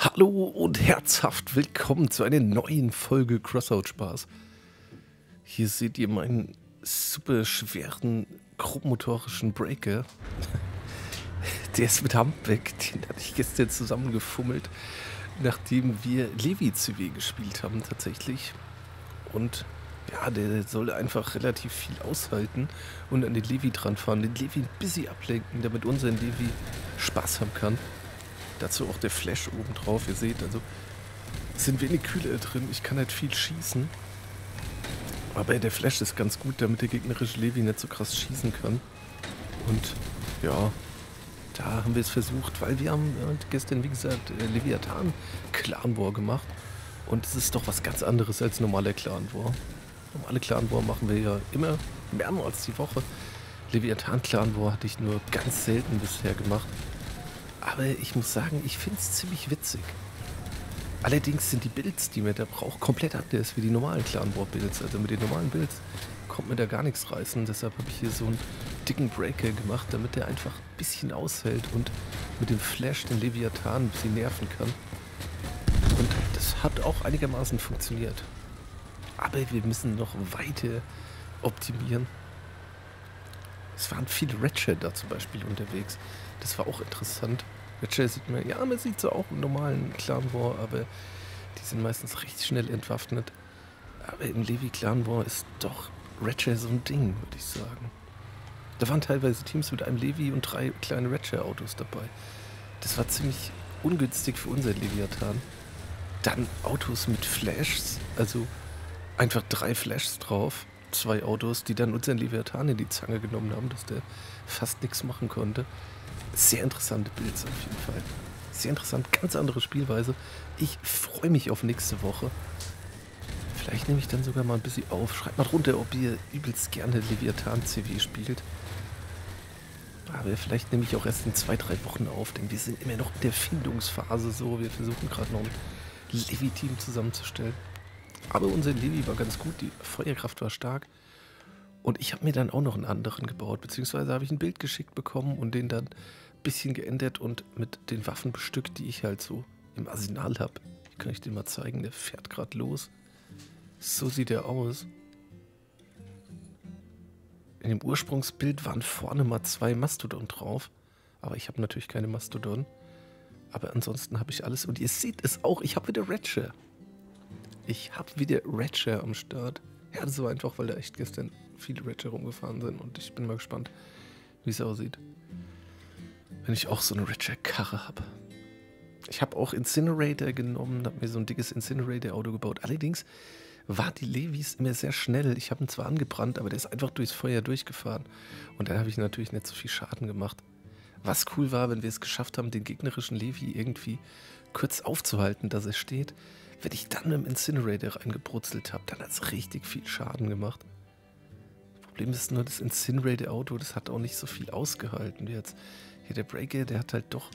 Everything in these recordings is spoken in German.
Hallo und herzhaft willkommen zu einer neuen Folge Crossout Spaß. Hier seht ihr meinen super schweren grobmotorischen Breaker. Der ist mit Humpback, den hatte ich gestern zusammengefummelt, nachdem wir Levi CW gespielt haben tatsächlich. Und ja, der soll einfach relativ viel aushalten und an den Levi dran fahren, den Levi ein bisschen ablenken, damit unser Levi Spaß haben kann. Dazu auch der Flash oben drauf. Ihr seht, also es sind wenig Kühler drin. Ich kann halt viel schießen. Aber der Flash ist ganz gut, damit der gegnerische Levi nicht so krass schießen kann. Und ja, da haben wir es versucht, weil wir haben gestern, wie gesagt, äh, Leviathan Clan War gemacht. Und es ist doch was ganz anderes als normaler Clan War. Normale Clan War machen wir ja immer mehrmals die Woche. Leviathan Clan War hatte ich nur ganz selten bisher gemacht. Aber ich muss sagen, ich finde es ziemlich witzig. Allerdings sind die Builds, die man da braucht, komplett anders wie die normalen Clan War Builds. Also mit den normalen Builds kommt mir da gar nichts reißen. Deshalb habe ich hier so einen dicken Breaker gemacht, damit der einfach ein bisschen aushält und mit dem Flash den Leviathan ein bisschen nerven kann. Und das hat auch einigermaßen funktioniert. Aber wir müssen noch weiter optimieren. Es waren viele Ratchet da zum Beispiel unterwegs. Das war auch interessant. Ratchet sieht man, ja, man sieht so auch im normalen Clan War, aber die sind meistens recht schnell entwaffnet. Aber im Levi Clan War ist doch Ratchet so ein Ding, würde ich sagen. Da waren teilweise Teams mit einem Levi und drei kleine Ratchet-Autos dabei. Das war ziemlich ungünstig für unser Leviathan. Dann Autos mit Flashs, also einfach drei Flashs drauf zwei Autos, die dann unseren Leviathan in die Zange genommen haben, dass der fast nichts machen konnte. Sehr interessante Builds auf jeden Fall. Sehr interessant, ganz andere Spielweise. Ich freue mich auf nächste Woche. Vielleicht nehme ich dann sogar mal ein bisschen auf. Schreibt mal drunter, ob ihr übelst gerne Leviathan CW spielt. Aber vielleicht nehme ich auch erst in zwei, drei Wochen auf, denn wir sind immer noch in der Findungsphase so. Wir versuchen gerade noch ein Levi-Team zusammenzustellen. Aber unser Levi war ganz gut, die Feuerkraft war stark. Und ich habe mir dann auch noch einen anderen gebaut, beziehungsweise habe ich ein Bild geschickt bekommen und den dann ein bisschen geändert und mit den Waffen bestückt, die ich halt so im Arsenal habe. Ich kann euch den mal zeigen, der fährt gerade los. So sieht er aus. In dem Ursprungsbild waren vorne mal zwei Mastodon drauf. Aber ich habe natürlich keine Mastodon. Aber ansonsten habe ich alles. Und ihr seht es auch, ich habe wieder Ratchet. Ich habe wieder Ratchet am Start. Ja, das war einfach, weil da echt gestern viele Ratchet rumgefahren sind und ich bin mal gespannt, wie es aussieht. Wenn ich auch so eine Ratchet-Karre habe. Ich habe auch Incinerator genommen, habe mir so ein dickes Incinerator-Auto gebaut. Allerdings war die Levis immer sehr schnell. Ich habe ihn zwar angebrannt, aber der ist einfach durchs Feuer durchgefahren. Und dann habe ich natürlich nicht so viel Schaden gemacht. Was cool war, wenn wir es geschafft haben, den gegnerischen Levi irgendwie kurz aufzuhalten, dass er steht. Wenn ich dann mit dem Incinerator reingebrutzelt habe, dann hat es richtig viel Schaden gemacht. Problem ist nur, das Incinerator-Auto, das hat auch nicht so viel ausgehalten jetzt. Hier der Breaker, der hat halt doch,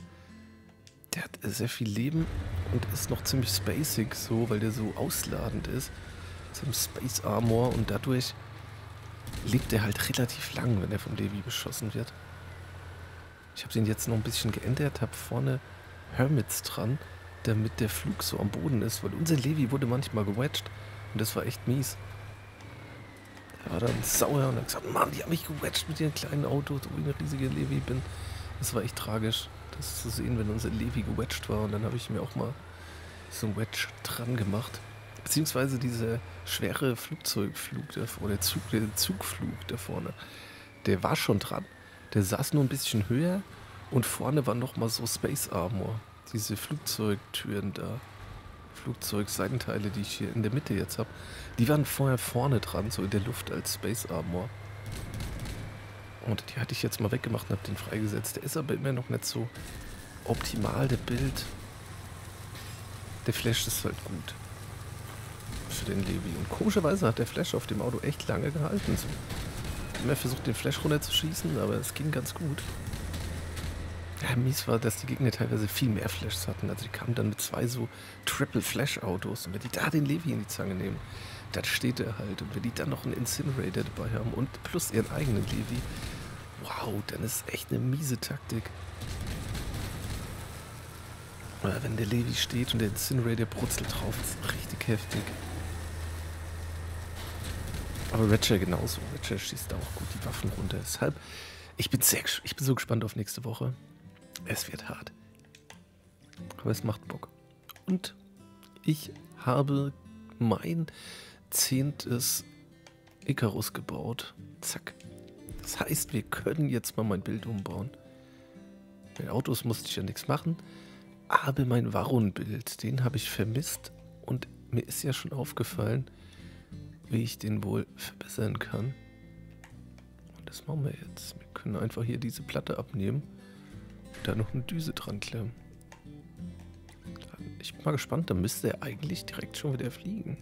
der hat sehr viel Leben und ist noch ziemlich spacig so, weil der so ausladend ist. So ein Space Armor und dadurch lebt er halt relativ lang, wenn er vom Levi beschossen wird. Ich habe den jetzt noch ein bisschen geändert, habe vorne Hermits dran damit der Flug so am Boden ist, weil unser Levi wurde manchmal gewedged und das war echt mies. Er war dann sauer und hat gesagt, Mann, die haben mich gewedged mit ihren kleinen Autos, wo ich ein riesiger Levi bin. Das war echt tragisch, das zu sehen, wenn unser Levi gewedged war und dann habe ich mir auch mal so ein Wedge dran gemacht. Beziehungsweise dieser schwere Flugzeugflug da vorne, Zug, der Zugflug da vorne, der war schon dran. Der saß nur ein bisschen höher und vorne war nochmal so Space Armor diese Flugzeugtüren da, Flugzeugseitenteile, die ich hier in der Mitte jetzt habe, die waren vorher vorne dran, so in der Luft als Space Armor. Und die hatte ich jetzt mal weggemacht und habe den freigesetzt. Der ist aber immer noch nicht so optimal, der Bild. Der Flash ist halt gut. Für den Levi. Und komischerweise hat der Flash auf dem Auto echt lange gehalten. So. Immer versucht den Flash runterzuschießen, aber es ging ganz gut. Ja, mies war, dass die Gegner teilweise viel mehr Flashs hatten. Also die kamen dann mit zwei so Triple Flash Autos. Und wenn die da den Levi in die Zange nehmen, dann steht er halt. Und wenn die dann noch einen Incinerator dabei haben und plus ihren eigenen Levi, wow, dann ist echt eine miese Taktik. Oder wenn der Levi steht und der Incinerator brutzelt drauf, ist richtig heftig. Aber Ratchet genauso. Ratchet schießt auch gut die Waffen runter. Deshalb, ich bin, sehr, ich bin so gespannt auf nächste Woche. Es wird hart. Aber es macht Bock. Und ich habe mein zehntes Icarus gebaut. Zack. Das heißt, wir können jetzt mal mein Bild umbauen. Bei Autos musste ich ja nichts machen. Aber mein Varun-Bild, den habe ich vermisst. Und mir ist ja schon aufgefallen, wie ich den wohl verbessern kann. Und das machen wir jetzt. Wir können einfach hier diese Platte abnehmen da noch eine Düse dran klemmen. Ich bin mal gespannt, da müsste er eigentlich direkt schon wieder fliegen.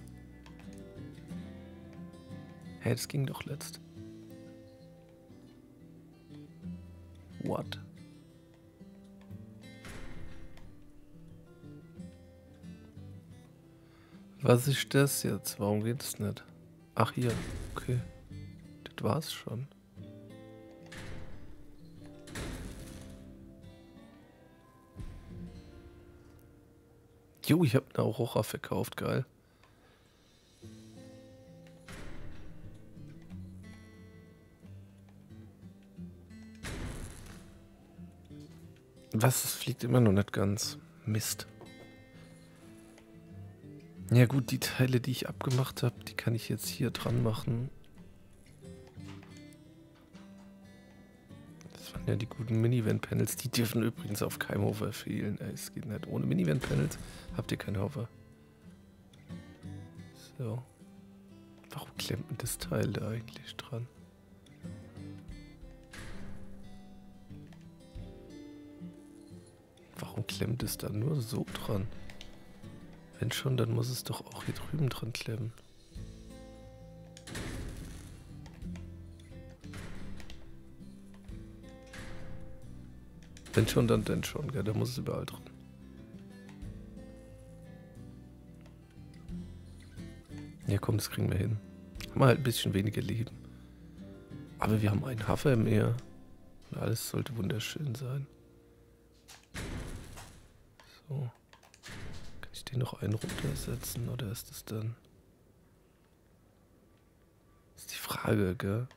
Hä, hey, das ging doch letzt. What? Was ist das jetzt? Warum geht es nicht? Ach hier, okay. Das war's schon. Jo, ich habe eine Aurora verkauft, geil. Was? Es fliegt immer noch nicht ganz. Mist. Ja gut, die Teile, die ich abgemacht habe, die kann ich jetzt hier dran machen. Ja die guten Minivan-Panels. Die dürfen übrigens auf keinem Hover fehlen. Es geht nicht. Ohne Minivan-Panels habt ihr kein Hover. So. Warum klemmt denn das Teil da eigentlich dran? Warum klemmt es da nur so dran? Wenn schon, dann muss es doch auch hier drüben dran klemmen. Wenn schon, dann denn schon, ja, da muss es überall dran. Ja komm, das kriegen wir hin. Haben wir halt ein bisschen weniger Leben. Aber wir haben einen Hafer im Meer. Und alles sollte wunderschön sein. So den noch einen runtersetzen oder ist das dann... Das ist die Frage, gell?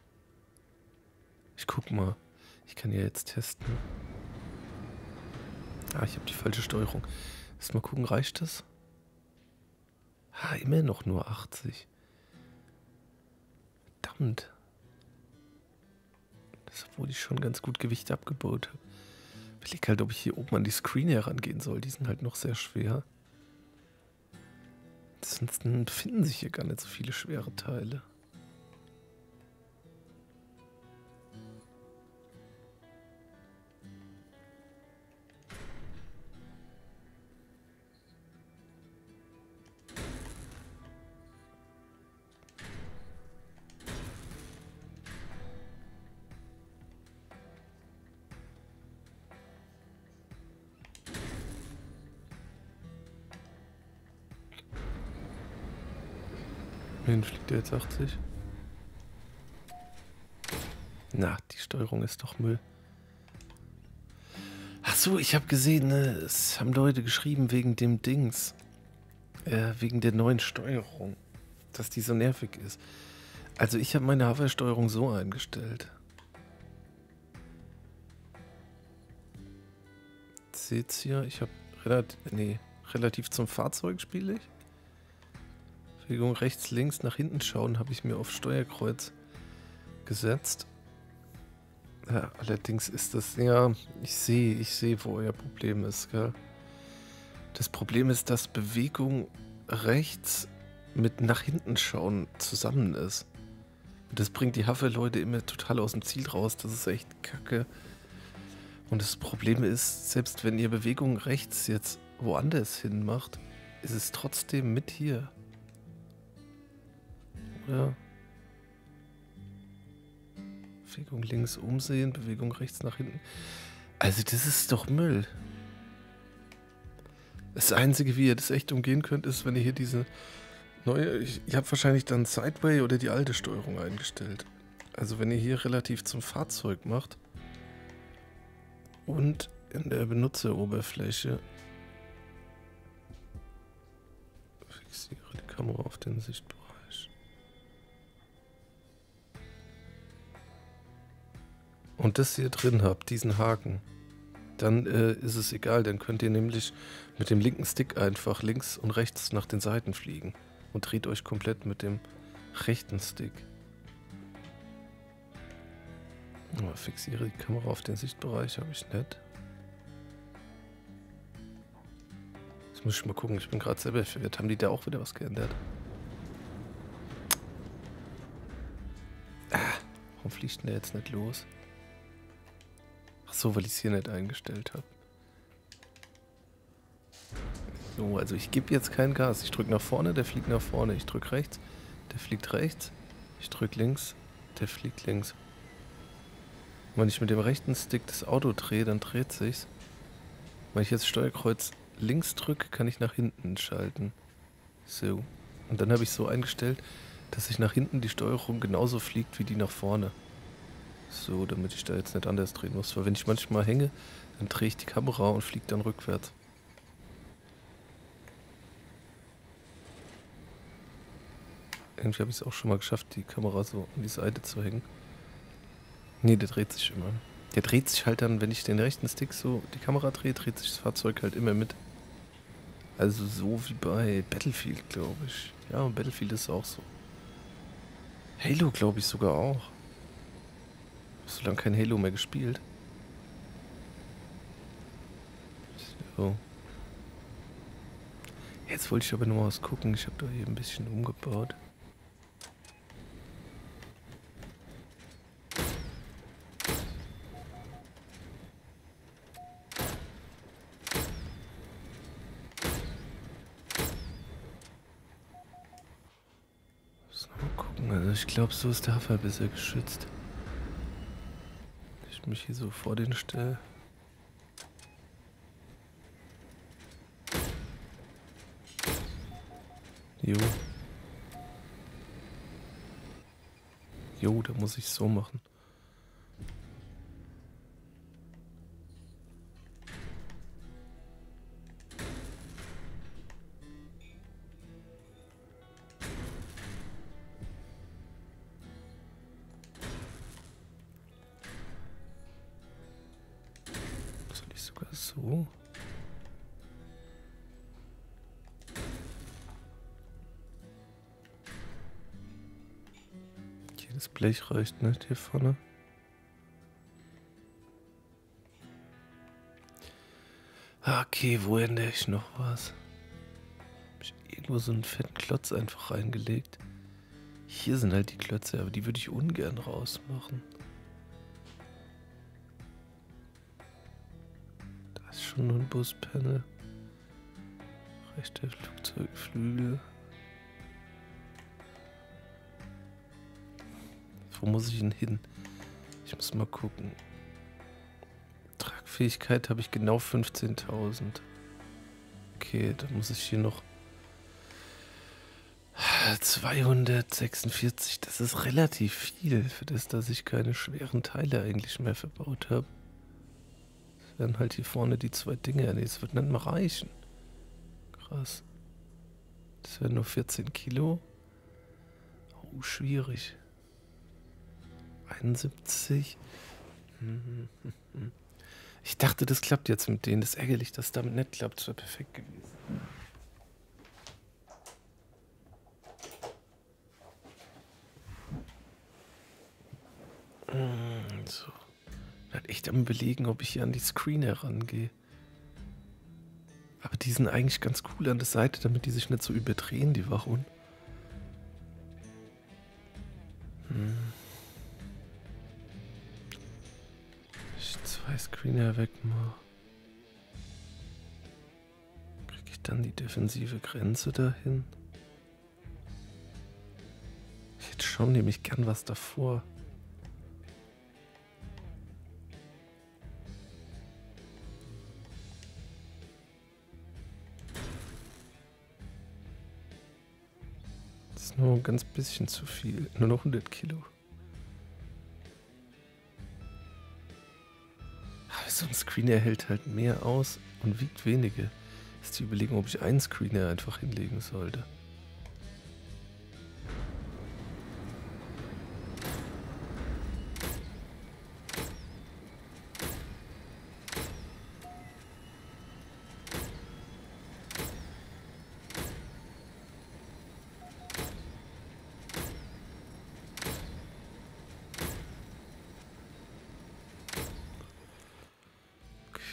Ich guck mal. Ich kann ja jetzt testen. Ah, ich habe die falsche Steuerung. Erst mal gucken, reicht das? Ah, immer noch nur 80. Verdammt. Das, obwohl ich schon ganz gut Gewicht abgebaut habe. Ich überlege halt, ob ich hier oben an die Screen herangehen soll. Die sind halt noch sehr schwer. Ansonsten befinden sich hier gar nicht so viele schwere Teile. Wohin fliegt der jetzt 80? Na, die Steuerung ist doch Müll. Ach so, ich habe gesehen, ne, es haben Leute geschrieben wegen dem Dings. Äh, wegen der neuen Steuerung. Dass die so nervig ist. Also ich habe meine Hover-Steuerung so eingestellt. Seht's hier? Ich habe relativ, nee, relativ zum Fahrzeug spiele ich. Bewegung rechts, links, nach hinten schauen, habe ich mir auf Steuerkreuz gesetzt. Ja, allerdings ist das, ja, ich sehe, ich sehe, wo euer Problem ist, gell? Das Problem ist, dass Bewegung rechts mit nach hinten schauen zusammen ist. Und das bringt die Haffe-Leute immer total aus dem Ziel raus. Das ist echt kacke. Und das Problem ist, selbst wenn ihr Bewegung rechts jetzt woanders hin macht, ist es trotzdem mit hier oder? Bewegung links umsehen, Bewegung rechts nach hinten. Also das ist doch Müll. Das Einzige, wie ihr das echt umgehen könnt, ist, wenn ihr hier diese neue... Ich, ich habe wahrscheinlich dann Sideway oder die alte Steuerung eingestellt. Also wenn ihr hier relativ zum Fahrzeug macht und in der Benutzeroberfläche fixiere die Kamera auf den Sichtbar. Und das hier drin habt, diesen Haken, dann äh, ist es egal, dann könnt ihr nämlich mit dem linken Stick einfach links und rechts nach den Seiten fliegen und dreht euch komplett mit dem rechten Stick. Oh, fixiere die Kamera auf den Sichtbereich, habe ich nicht. Jetzt muss ich mal gucken, ich bin gerade selber verwirrt. Haben die da auch wieder was geändert? Ah, warum fliegt denn der jetzt nicht los? So, weil ich es hier nicht eingestellt habe. So, also ich gebe jetzt kein Gas. Ich drücke nach vorne, der fliegt nach vorne. Ich drücke rechts, der fliegt rechts. Ich drücke links, der fliegt links. Wenn ich mit dem rechten Stick das Auto drehe, dann dreht sich's. Wenn ich jetzt Steuerkreuz links drücke, kann ich nach hinten schalten. So. Und dann habe ich so eingestellt, dass sich nach hinten die Steuerung genauso fliegt wie die nach vorne. So, damit ich da jetzt nicht anders drehen muss. Weil wenn ich manchmal hänge, dann drehe ich die Kamera und fliege dann rückwärts. Irgendwie habe ich es auch schon mal geschafft, die Kamera so an die Seite zu hängen. Nee, der dreht sich immer. Der dreht sich halt dann, wenn ich den rechten Stick so die Kamera drehe, dreht sich das Fahrzeug halt immer mit. Also so wie bei Battlefield, glaube ich. Ja, und Battlefield ist auch so. Halo, glaube ich, sogar auch. So lange kein Halo mehr gespielt. So. Jetzt wollte ich aber nur was gucken. Ich habe da hier ein bisschen umgebaut. ich glaube, so ist der Hafer besser geschützt. Ich mich hier so vor den stelle. Jo. Jo, da muss ich so machen. Blech reicht nicht hier vorne. Okay, wo ändere ich noch was? Hab ich irgendwo so einen fetten Klotz einfach reingelegt. Hier sind halt die Klötze, aber die würde ich ungern rausmachen. schon nur ein Buspanel. Rechter Flugzeugflügel. Wo muss ich denn hin? Ich muss mal gucken. Tragfähigkeit habe ich genau 15.000. Okay, dann muss ich hier noch 246. Das ist relativ viel für das, dass ich keine schweren Teile eigentlich mehr verbaut habe werden halt hier vorne die zwei Dinge. Nee, das wird nicht mal reichen. Krass. Das werden nur 14 Kilo. Oh, schwierig. 71. Ich dachte, das klappt jetzt mit denen. Das ist ärgerlich, dass damit nicht klappt. Das wäre perfekt gewesen. So halt echt am überlegen, ob ich hier an die Screen herangehe. Aber die sind eigentlich ganz cool an der Seite, damit die sich nicht so überdrehen, die Wachen. Hm. Zwei Screener wegmache. Kriege ich dann die defensive Grenze dahin? Ich hätte schon nämlich gern was davor. Nur ein ganz bisschen zu viel. Nur noch 100 Kilo. So ein Screener hält halt mehr aus und wiegt weniger. Ist die Überlegung, ob ich einen Screener einfach hinlegen sollte.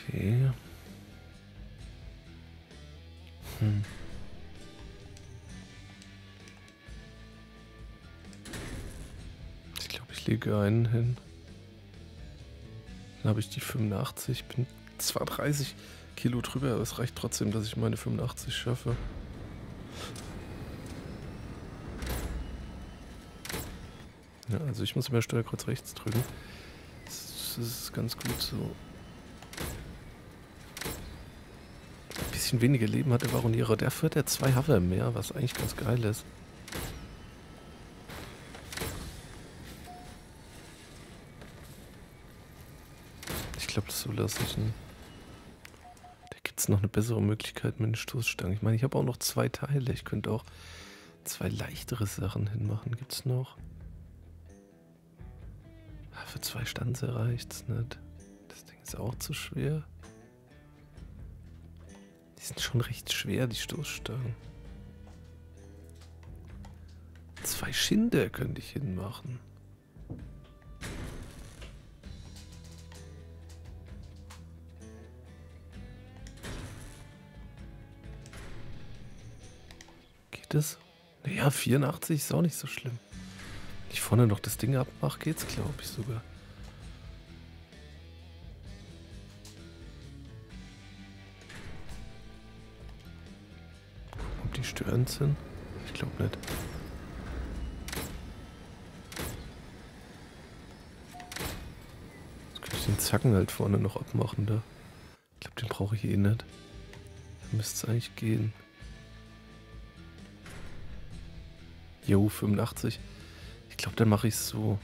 Okay. Hm. Ich glaube, ich lege einen hin. Dann habe ich die 85. Bin zwar 30 Kilo drüber, aber es reicht trotzdem, dass ich meine 85 schaffe. Ja, also ich muss immer Steuerkreuz rechts drücken. Das ist ganz gut so. Ein bisschen weniger Leben hat der Varonierer. Der führt ja zwei Hover mehr, was eigentlich ganz geil ist. Ich glaube, das so lasse ich. Da gibt es noch eine bessere Möglichkeit mit den Stoßstangen. Ich meine, ich habe auch noch zwei Teile. Ich könnte auch zwei leichtere Sachen hinmachen. Gibt es noch? Für zwei Stanze reicht's nicht. Das Ding ist auch zu schwer. Sind schon recht schwer, die Stoßstangen. Zwei Schinder könnte ich hinmachen. Geht es? Naja, 84 ist auch nicht so schlimm ich vorne noch das Ding abmache, geht's, glaube ich, sogar. Sind? Ich glaube nicht. Jetzt kann ich den Zacken halt vorne noch abmachen da. Ich glaube, den brauche ich eh nicht. Müsste es eigentlich gehen. Jo, 85 glaube, dann mache ich es so.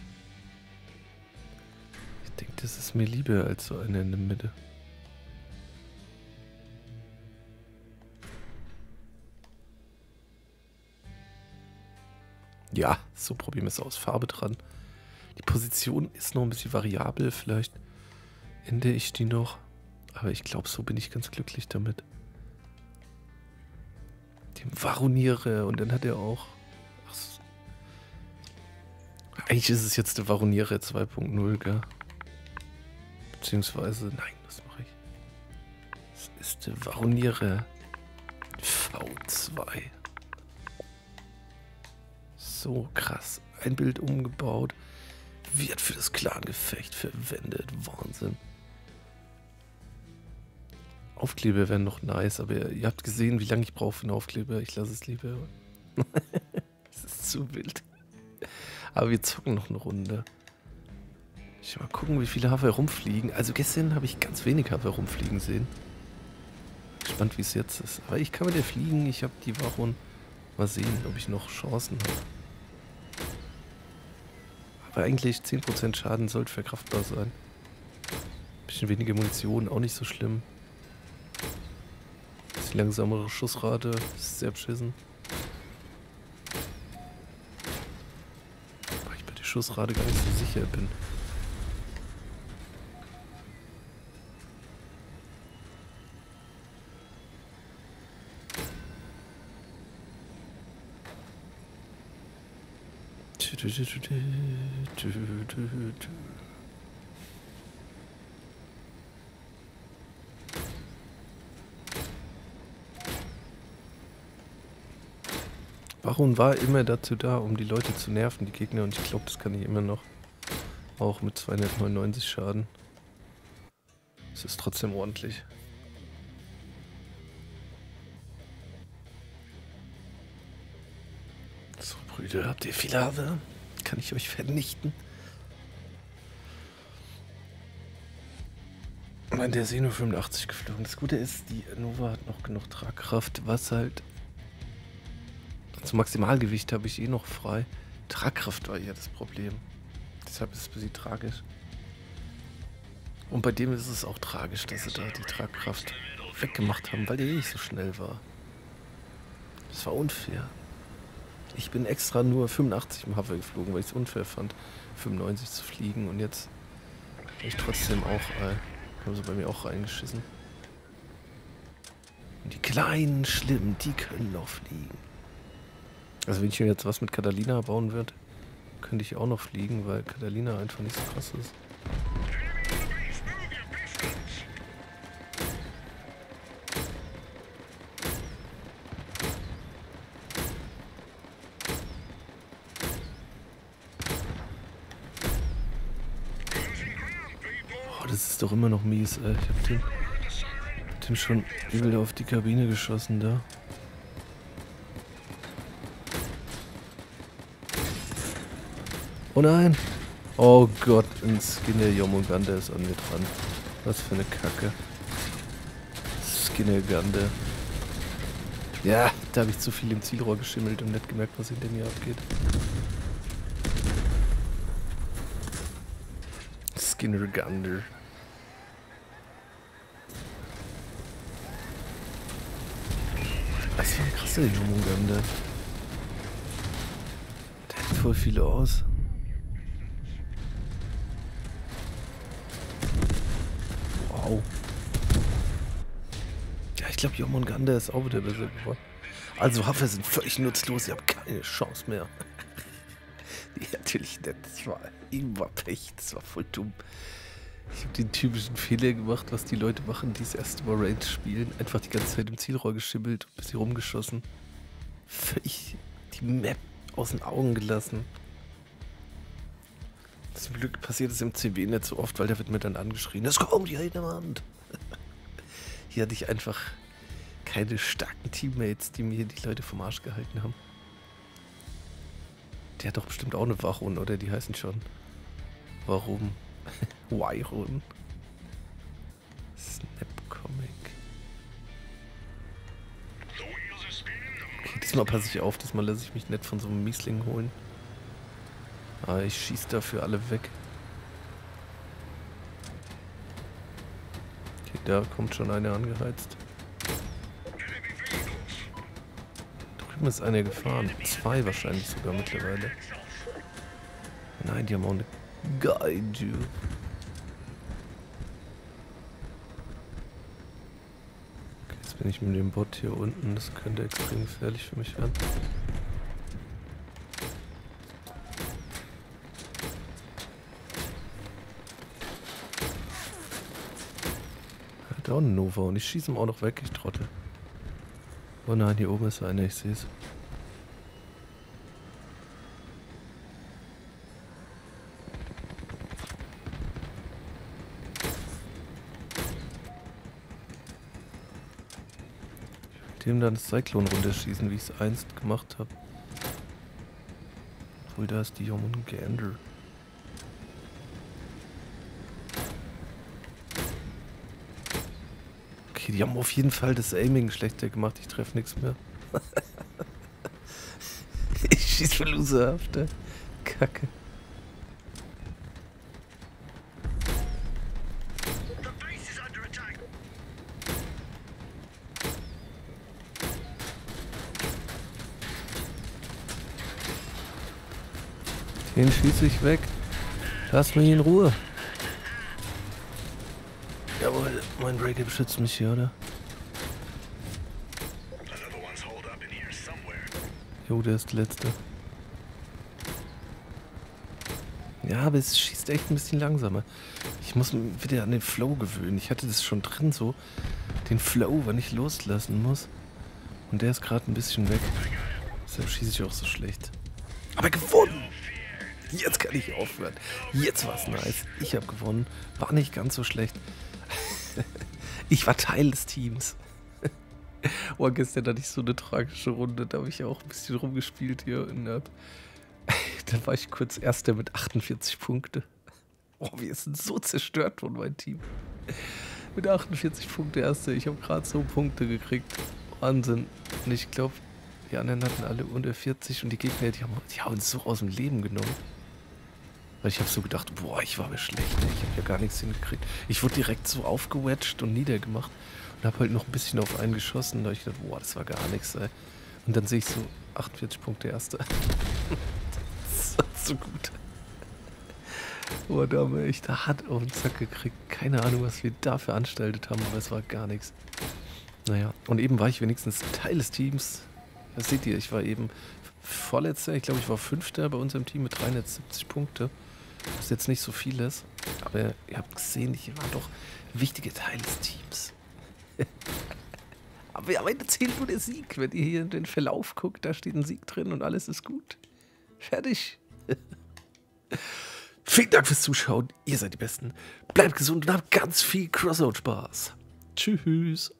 Ich denke, das ist mir lieber als so eine in der Mitte. Ja, so probieren wir es aus. Farbe dran. Die Position ist noch ein bisschen variabel. Vielleicht ändere ich die noch. Aber ich glaube, so bin ich ganz glücklich damit. Den Varoniere. Und dann hat er auch eigentlich ist es jetzt der Varoniere 2.0, gell? Beziehungsweise, nein, das mache ich. Es ist der Varoniere V2. So krass. Ein Bild umgebaut. Wird für das Clan-Gefecht verwendet. Wahnsinn. Aufkleber wären noch nice, aber ihr habt gesehen, wie lange ich brauche für einen Aufkleber. Ich lasse es lieber. Es ist zu wild. Aber wir zocken noch eine Runde. Ich mal gucken, wie viele Hafer rumfliegen. Also gestern habe ich ganz wenig Hafer rumfliegen sehen. Gespannt, wie es jetzt ist. Aber ich kann mit der fliegen. Ich habe die Wachen. Mal sehen, ob ich noch Chancen habe. Aber eigentlich 10% Schaden sollte verkraftbar sein. Bisschen weniger Munition, auch nicht so schlimm. Bisschen langsamere Schussrate, ist sehr beschissen. Schussrate gar nicht so sicher bin. Warum war immer dazu da, um die Leute zu nerven, die Gegner. Und ich glaube, das kann ich immer noch. Auch mit 299 Schaden. Es ist trotzdem ordentlich. So, Brüder, habt ihr viel Habe? Kann ich euch vernichten? Mein, der ist eh nur 85 geflogen. Das Gute ist, die Nova hat noch genug Tragkraft, was halt zum Maximalgewicht habe ich eh noch frei. Tragkraft war ja das Problem. Deshalb ist es ein bisschen tragisch. Und bei dem ist es auch tragisch, dass sie da die Tragkraft weggemacht haben, weil der eh nicht so schnell war. Das war unfair. Ich bin extra nur 85 im Hover geflogen, weil ich es unfair fand, 95 zu fliegen. Und jetzt habe ich trotzdem auch, äh, haben sie bei mir auch reingeschissen. Und die kleinen Schlimmen, die können noch fliegen. Also wenn ich mir jetzt was mit Catalina bauen würde, könnte ich auch noch fliegen, weil Catalina einfach nicht so krass ist. das ist doch immer noch mies, ey. Ich hab den, dem schon übel auf die Kabine geschossen da. Oh nein! Oh Gott, ein Skinner Jomuganda ist an mir dran. Was für eine Kacke. Skinner Gande. Ja, da habe ich zu viel im Zielrohr geschimmelt und nicht gemerkt, was hinter mir abgeht. Skinner Ein krasser Jomuganda. Der hat voll viele aus. Wow. Ja, ich glaube, Jomunganda ist auch wieder besser geworden. Also Waffe sind völlig nutzlos, ich habe keine Chance mehr. natürlich nicht. Das war immer Pech, das war voll dumm. Ich habe den typischen Fehler gemacht, was die Leute machen, die das erste Mal Range spielen. Einfach die ganze Zeit im Zielrohr geschimmelt und bis sie rumgeschossen. Völlig die Map aus den Augen gelassen. Zum Glück passiert es im CW nicht so oft, weil da wird mir dann angeschrien, es kommt hier in der Wand. Hier hatte ich einfach keine starken Teammates, die mir die Leute vom Arsch gehalten haben. Der hat doch bestimmt auch eine Wachrun, oder? Die heißen schon. Warum? Why-Run? Snap-Comic. Okay, diesmal passe ich auf, diesmal lasse ich mich nicht von so einem Miesling holen. Aber ich schieße dafür alle weg. Okay, da kommt schon einer angeheizt. Drüben ist einer gefahren. Zwei wahrscheinlich sogar mittlerweile. Nein, die haben auch eine Gaiju. Okay, jetzt bin ich mit dem Bot hier unten. Das könnte extrem gefährlich für mich werden. Hat auch einen Nova und ich schieße ihn auch noch weg, ich trottel. Oh nein, hier oben ist einer, ich sehe es. Dem dann das Cyclone runterschießen, wie ich es einst gemacht habe. Obwohl, da ist die Jormungandr. Okay, die haben auf jeden Fall das Aiming schlechter gemacht. Ich treffe nichts mehr. ich schieße für loserhafte Kacke. Den schieße ich weg. Lass mich in Ruhe. Jawohl, mein Breaker beschützt mich hier, oder? Jo, der ist der letzte. Ja, aber es schießt echt ein bisschen langsamer. Ich muss mich wieder an den Flow gewöhnen. Ich hatte das schon drin so. Den Flow, wenn ich loslassen muss. Und der ist gerade ein bisschen weg. Deshalb schieße ich auch so schlecht. Aber gewonnen! Jetzt kann ich aufhören. Jetzt war es nice. Ich habe gewonnen. War nicht ganz so schlecht. ich war Teil des Teams. oh, gestern hatte ich so eine tragische Runde. Da habe ich auch ein bisschen rumgespielt hier in der. Dann war ich kurz Erster mit 48 Punkte. Oh, wir sind so zerstört von meinem Team. Mit 48 Punkte Erster. Ich habe gerade so Punkte gekriegt. Wahnsinn. Und ich glaube, die anderen hatten alle unter 40 und die Gegner, die haben, die haben uns so aus dem Leben genommen. Weil ich habe so gedacht, boah, ich war mir schlecht. Ich habe ja gar nichts hingekriegt. Ich wurde direkt so aufgewetscht und niedergemacht und habe halt noch ein bisschen auf einen geschossen. Da habe ich gedacht, boah, das war gar nichts. Ey. Und dann sehe ich so 48 Punkte Erster. das war so gut. Boah, da haben wir echt hart auf den Zack gekriegt. Keine Ahnung, was wir da veranstaltet haben, aber es war gar nichts. Naja, und eben war ich wenigstens Teil des Teams. Das seht ihr, ich war eben Vorletzter. Ich glaube, ich war Fünfter bei unserem Team mit 370 Punkte. Ist jetzt nicht so vieles, aber ihr habt gesehen, ich war doch wichtige Teil des Teams. aber am Ende zählt nur der Sieg. Wenn ihr hier in den Verlauf guckt, da steht ein Sieg drin und alles ist gut. Fertig. Vielen Dank fürs Zuschauen. Ihr seid die Besten. Bleibt gesund und habt ganz viel Crossout-Spaß. Tschüss.